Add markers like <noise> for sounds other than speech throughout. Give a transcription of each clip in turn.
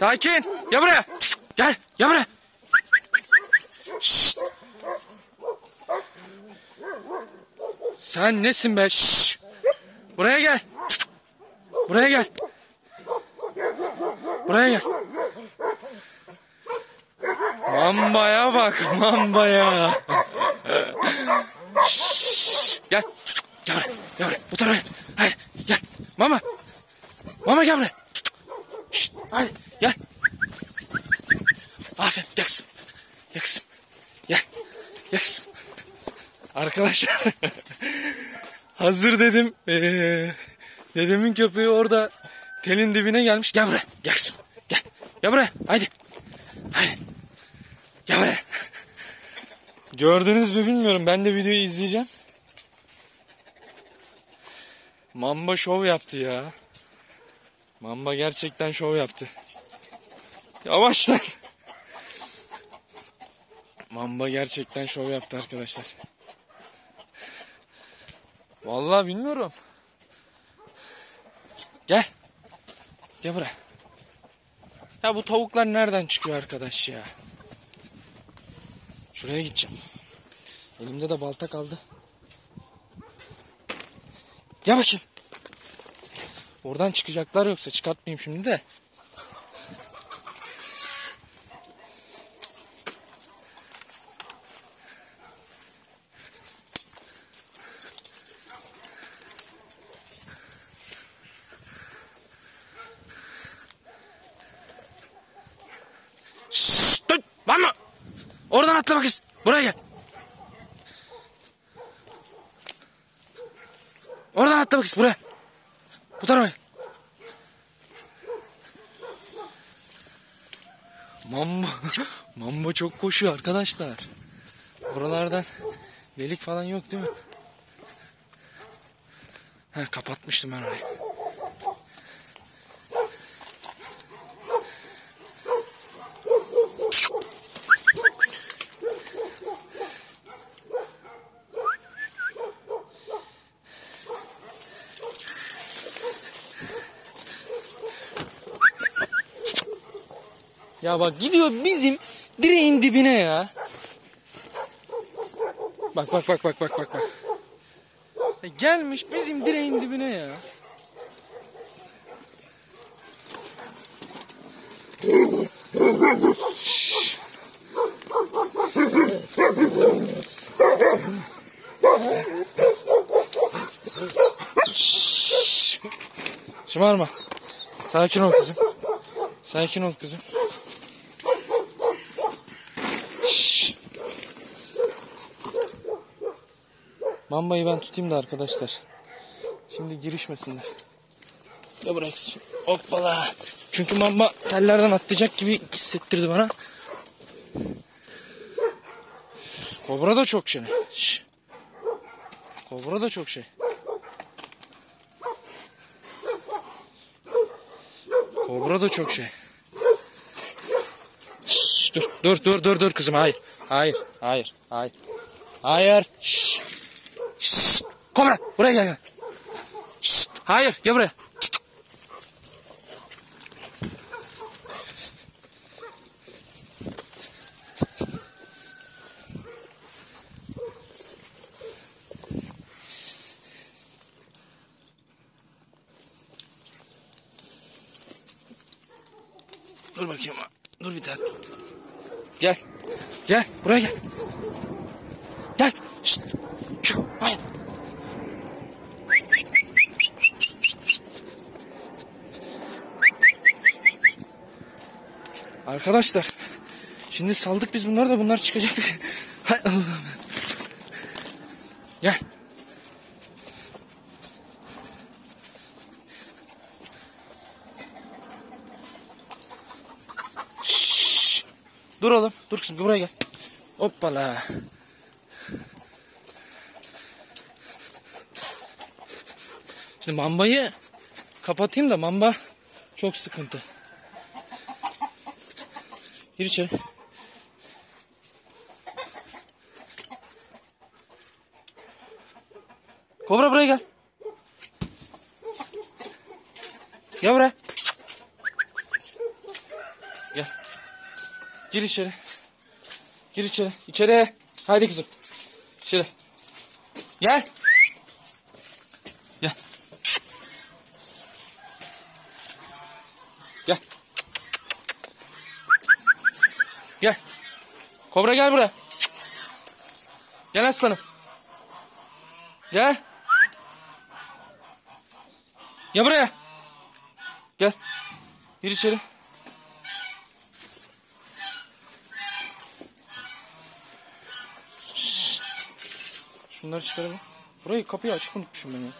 Sakin. Gel buraya. Gel. Gel buraya. Şşt. Sen nesin be? Şşt. Buraya gel. Buraya gel. Buraya gel. Mambaya bak mambaya. Şşş, gel. Gel buraya. Gel buraya. Bu tarafa. Hadi gel. Mama. Mama gel buraya. Şşt, hadi gel. Aferin kızım. Gel. Gel kızım. Arkadaşlar. <laughs> hazır dedim. Ee, dedemin köpeği orada telin dibine gelmiş. Gel buraya. Kızım. Gel. Gel buraya. Haydi. Haydi. Gel buraya. Gördünüz mü bilmiyorum. Ben de videoyu izleyeceğim. Mamba şov yaptı ya. Mamba gerçekten şov yaptı. Yavaş lan. Mamba gerçekten şov yaptı arkadaşlar. Vallahi bilmiyorum. Gel. Gel buraya. Ya bu tavuklar nereden çıkıyor arkadaş ya? Şuraya gideceğim. Elimde de balta kaldı. Gel bakayım. Oradan çıkacaklar yoksa çıkartmayayım şimdi de. Şşş, dur, var mı? Oradan atlama kız. Buraya gel. Oradan atlama kız buraya. Bu tarafa. Mamba. Mamba <laughs> çok koşuyor arkadaşlar. Buralardan delik falan yok değil mi? Ha, kapatmıştım ben orayı. Ya bak gidiyor bizim direğin dibine ya. Bak bak bak bak bak bak bak. Ya gelmiş bizim direğin dibine ya. Şşş. Şşş. Şımarma. Sakin ol kızım. Sakin ol kızım. Mambayı ben tutayım da arkadaşlar. Şimdi girişmesinler. Ya bıraksın. Hoppala. Çünkü mamba tellerden atlayacak gibi hissettirdi bana. Kobra da çok şey. Şş. Kobra da çok şey. Kobra da çok şey. Şş, dur, dur, dur, dur, dur kızım. Hayır, hayır, hayır, hayır. Hayır. Şş. Kobra, buraya gel. gel. Şş. Hayır, gel buraya. Dur bakayım. Dur bir tane. Gel. Gel. Buraya gel. Gel. Şşt. Çık. Hayır. Arkadaşlar. Şimdi saldık biz bunları da bunlar çıkacak. <laughs> Hay Allah'ım. Gel. Şşş. Dur oğlum. Dur kızım buraya gel. Hoppala. Şimdi mambayı kapatayım da mamba çok sıkıntı. Gir içeri. Kobra buraya gel. Gel buraya. Gir içeri. Gir içeri. İçeri. Haydi kızım. İçeri. Gel. Gel. Gel. Gel. Kobra gel buraya. Gel aslanım. Gel. Gel buraya. Gel. Gir içeri. Şşt. Şunları çıkaralım. Burayı kapıyı açık unutmuşum ben ya.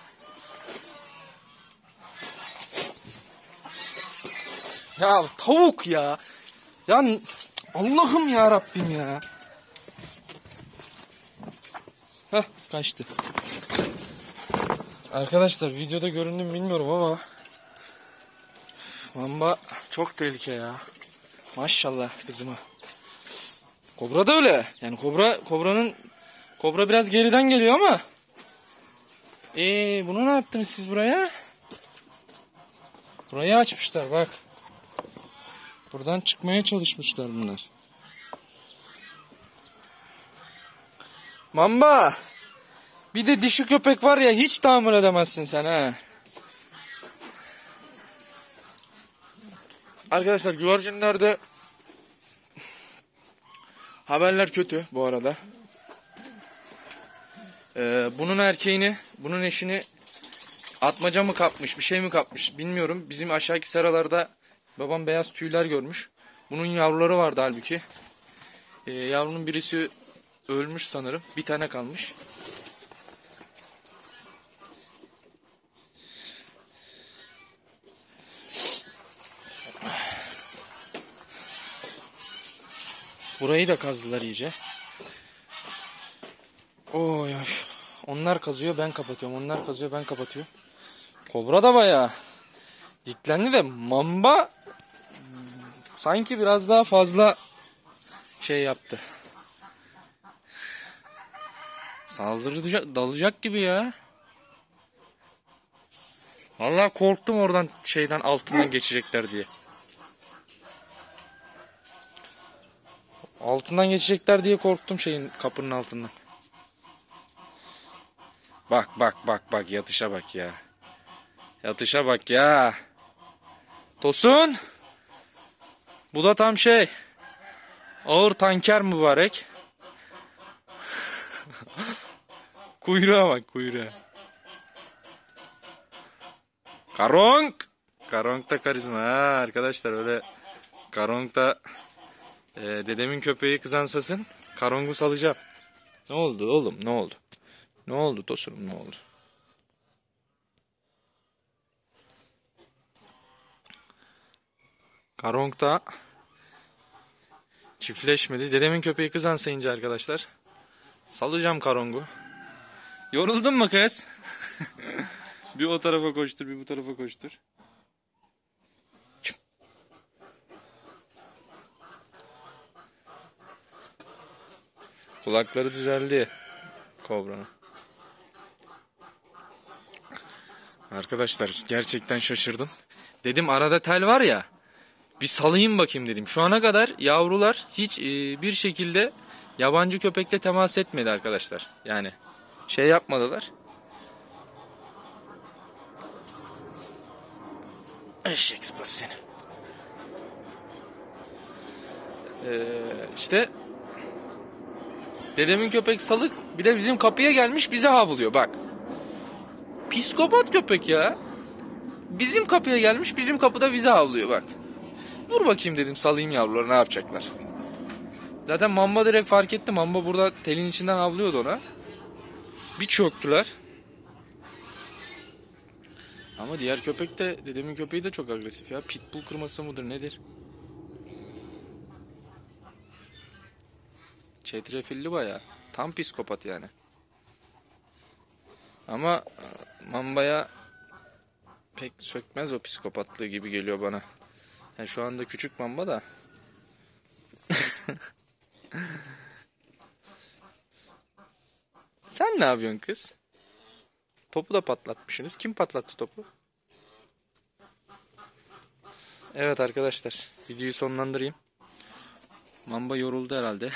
Ya tavuk ya. Ya Allah'ım ya Rabbim ya. Heh kaçtı. Arkadaşlar videoda göründüm bilmiyorum ama Mamba çok tehlike ya. Maşallah kızıma. Kobra da öyle. Yani kobra kobranın kobra biraz geriden geliyor ama ee, bunu ne yaptınız siz buraya? Burayı açmışlar bak. Buradan çıkmaya çalışmışlar bunlar. Mamba. Bir de dişi köpek var ya hiç tahammül edemezsin sen ha. Arkadaşlar güvercinlerde haberler kötü bu arada. Ee, bunun erkeğini, bunun eşini atmaca mı kapmış, bir şey mi kapmış bilmiyorum. Bizim aşağıki seralarda babam beyaz tüyler görmüş. Bunun yavruları vardı halbuki. Ee, yavrunun birisi ölmüş sanırım. Bir tane kalmış. Burayı da kazdılar iyice. Oy oy. Onlar kazıyor ben kapatıyorum. Onlar kazıyor ben kapatıyorum. Kobra da bayağı diklendi de mamba sanki biraz daha fazla şey yaptı. Saldıracak, dalacak gibi ya. Vallahi korktum oradan şeyden altından geçecekler diye. Altından geçecekler diye korktum şeyin kapının altından. Bak bak bak bak yatışa bak ya. Yatışa bak ya. Tosun. Bu da tam şey. Ağır tanker mübarek. <laughs> kuyruğa bak kuyruğa. Karonk. Karonk da karizma ha arkadaşlar öyle. Karonk da e, dedemin köpeği kızansasın. Karong'u salacağım. Ne oldu oğlum ne oldu? Ne oldu Tosun'um ne oldu? Karong da çiftleşmedi. Dedemin köpeği kızan sayınca arkadaşlar. Salacağım Karong'u. Yoruldun mu kız? <laughs> bir o tarafa koştur bir bu tarafa koştur. Kulakları düzeldi. Kobra'nın. Arkadaşlar gerçekten şaşırdım. Dedim arada tel var ya. Bir salayım bakayım dedim. Şu ana kadar yavrular hiç e, bir şekilde yabancı köpekle temas etmedi arkadaşlar. Yani şey yapmadılar. Eşek sıpası seni. Ee, işte dedemin köpek salık bir de bizim kapıya gelmiş bize havlıyor bak. Psikopat köpek ya. Bizim kapıya gelmiş bizim kapıda bize havlıyor bak. Dur bakayım dedim salayım yavruları ne yapacaklar. Zaten mamba direkt fark etti. Mamba burada telin içinden havlıyordu ona. Bir çöktüler. Ama diğer köpek de dedemin köpeği de çok agresif ya. Pitbull kırması mıdır nedir? Çetrefilli baya. Tam psikopat yani. Ama e, Mamba'ya pek sökmez o psikopatlığı gibi geliyor bana. Yani şu anda küçük mamba da. <laughs> Sen ne yapıyorsun kız? Topu da patlatmışsınız. Kim patlattı topu? Evet arkadaşlar. Videoyu sonlandırayım. Mamba yoruldu herhalde.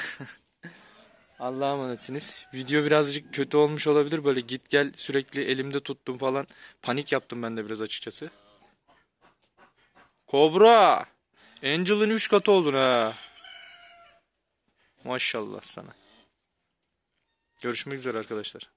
<laughs> Allah'a emanetsiniz. Video birazcık kötü olmuş olabilir. Böyle git gel sürekli elimde tuttum falan. Panik yaptım ben de biraz açıkçası. Kobra. Angel'ın 3 katı oldun ha. Maşallah sana. Görüşmek üzere arkadaşlar.